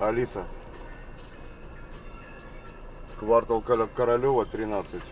Алиса. Квартал Королева, 13.